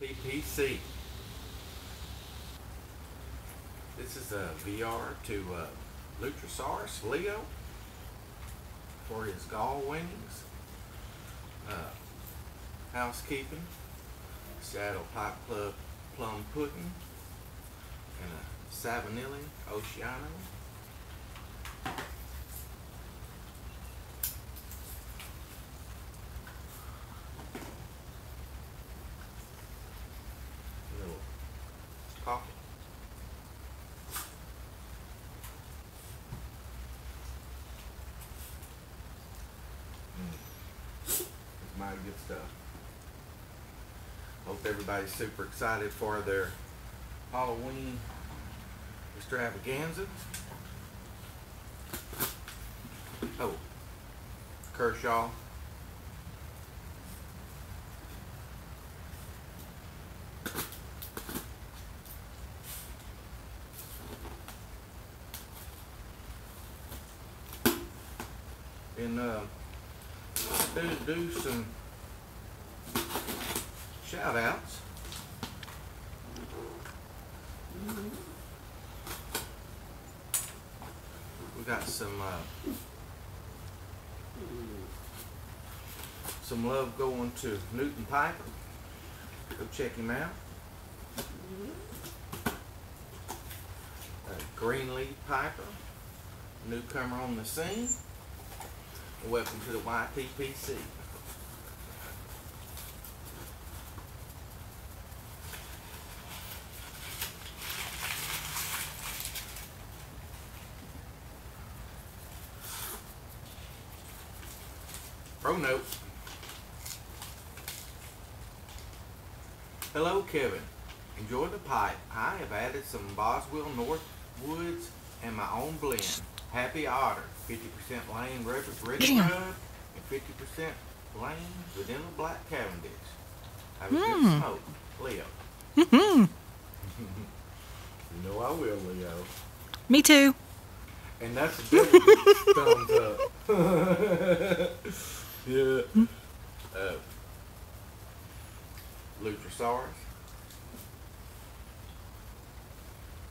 PPC. This is a VR to uh, Leo for his gall wings, Uh, housekeeping, Saddle Pipe Club Plum Pudding, and a Savanilli Oceano. Coffee. Hmm. It's mighty good stuff. Hope everybody's super excited for their Halloween extravaganza. Oh, Kershaw. And uh, do do some shout outs. We got some uh, some love going to Newton Piper. Go check him out. Uh, Greenleaf Piper, newcomer on the scene. Welcome to the YPPC. Pro note. Hello, Kevin. Enjoy the pipe. I have added some Boswell North Woods and my own blend. Happy Otter. 50% Lane Red, red. Rub and 50% Lane Vanilla Black Cavendish. Have a good Hmm. smoke. Leo. Mm-hmm. You know I will, Leo. Me too. And that's a big thumbs up. yeah. Uh, Lutrasaurus.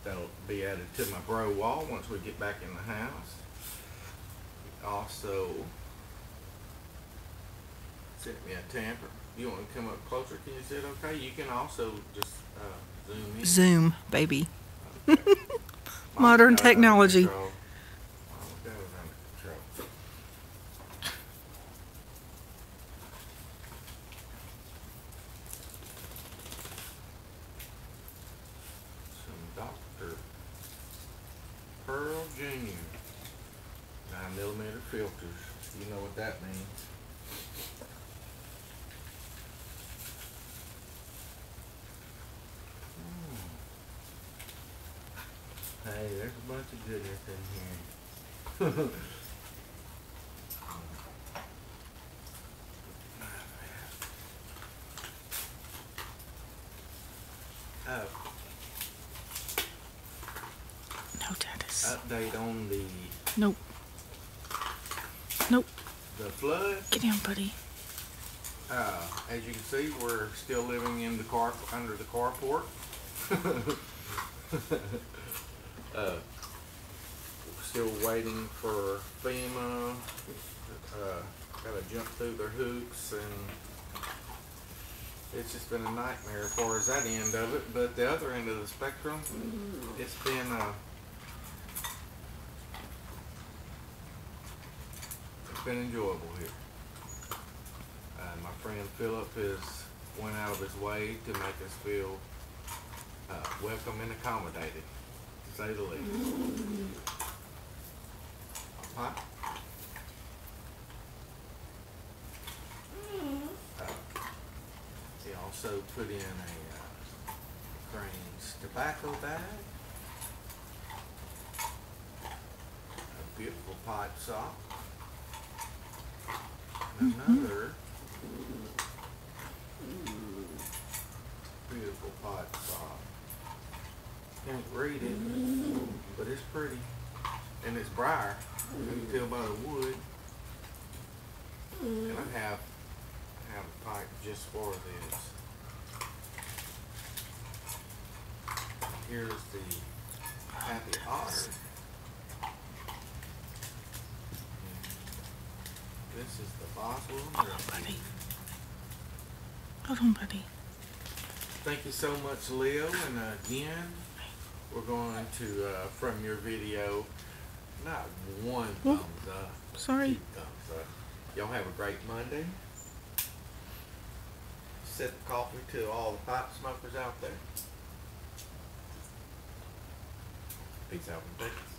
That'll be added to my bro wall once we get back in the house. Also, sent me a tamper. You want to come up closer? Can you sit okay? You can also just uh, zoom in. Zoom, baby. Okay. Modern Mom's got it under technology. control. Mom's got it under control. Some Dr. Perl Jr. 9 millimeter filters. You know what that means. Hmm. Hey, there's a bunch of goodness in here. oh, Dennis. update on the Nope. Nope. the flood. Get down, buddy. Uh, as you can see, we're still living in the car under the carport. uh, still waiting for FEMA. Uh, gotta jump through their hoops, and it's just been a nightmare as far as that end of it. But the other end of the spectrum, it's been uh, been enjoyable here. Uh, my friend Philip has went out of his way to make us feel uh, welcome and accommodated, to say the least. Huh? Uh, he also put in a uh, Crane's tobacco bag, a beautiful pipe sock, another beautiful pot bob. Can't read it, but it's pretty. And it's briar. You can tell by the wood. And I have I have a pipe just for this. Here's the happy otter. This is the Boswell. Hold on, buddy. Hold on, buddy. Thank you so much, Leo. And again, we're going to, uh, from your video, not one thumbs up, Sorry. thumbs up. Y'all have a great Monday. Sip coffee to all the pipe smokers out there. Peace out and thanks.